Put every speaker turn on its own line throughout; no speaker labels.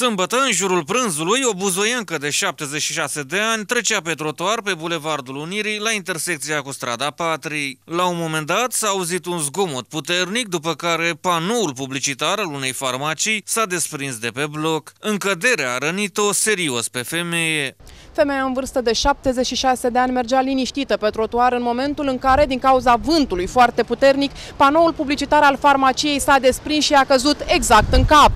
Sâmbătă, în jurul prânzului, o buzoiancă de 76 de ani trecea pe trotuar pe Bulevardul Unirii la intersecția cu strada Patriei. La un moment dat s-a auzit un zgomot puternic, după care panoul publicitar al unei farmacii s-a desprins de pe bloc. Încăderea a rănit-o serios pe femeie.
Femeia în vârstă de 76 de ani mergea liniștită pe trotuar în momentul în care, din cauza vântului foarte puternic, panoul publicitar al farmaciei s-a desprins și a căzut exact în cap.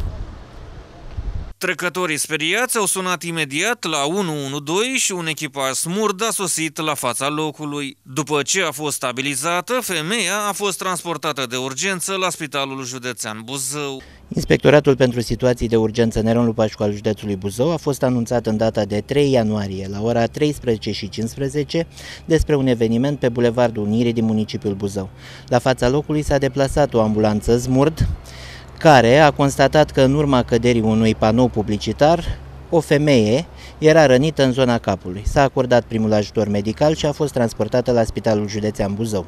Trecătorii speriați au sunat imediat la 112 și un echipaj smurd a sosit la fața locului. După ce a fost stabilizată, femeia a fost transportată de urgență la Spitalul Județean Buzău.
Inspectoratul pentru situații de urgență Neron Lupașcu al județului Buzău a fost anunțat în data de 3 ianuarie la ora 13 și 15 despre un eveniment pe Bulevardul Unirii din municipiul Buzău. La fața locului s-a deplasat o ambulanță Smurd care a constatat că în urma căderii unui panou publicitar, o femeie era rănită în zona capului. S-a acordat primul ajutor medical și a fost transportată la Spitalul Județean Buzău.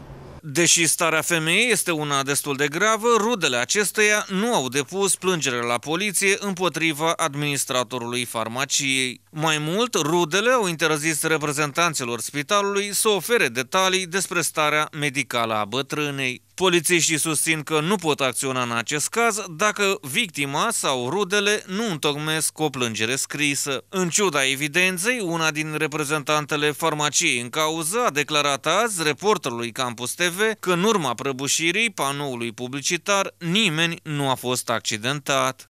Deși starea femeii este una destul de gravă, rudele acesteia nu au depus plângere la poliție împotriva administratorului farmaciei. Mai mult, rudele au interzis reprezentanților spitalului să ofere detalii despre starea medicală a bătrânei. Polițiștii susțin că nu pot acționa în acest caz dacă victima sau rudele nu întocmesc o plângere scrisă. În ciuda evidenței, una din reprezentantele farmaciei în cauză a declarat azi reporterului Campus TV că în urma prăbușirii panoului publicitar nimeni nu a fost accidentat.